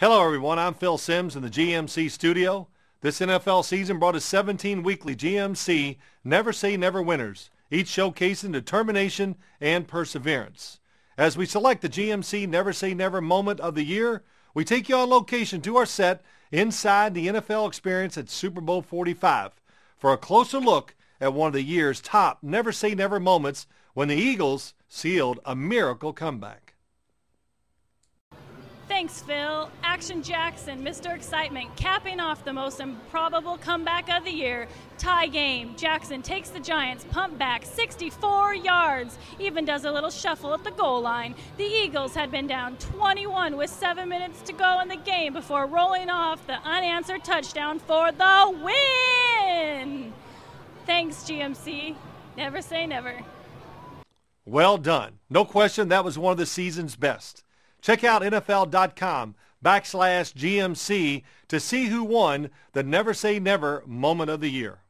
Hello, everyone. I'm Phil Simms in the GMC studio. This NFL season brought us 17 weekly GMC Never Say Never winners, each showcasing determination and perseverance. As we select the GMC Never Say Never moment of the year, we take you on location to our set inside the NFL experience at Super Bowl 45 for a closer look at one of the year's top Never Say Never moments when the Eagles sealed a miracle comeback. Thanks, Phil. Action Jackson, Mr. Excitement, capping off the most improbable comeback of the year. Tie game. Jackson takes the Giants, pump back 64 yards, even does a little shuffle at the goal line. The Eagles had been down 21 with seven minutes to go in the game before rolling off the unanswered touchdown for the win. Thanks, GMC. Never say never. Well done. No question that was one of the season's best. Check out NFL.com backslash GMC to see who won the Never Say Never Moment of the Year.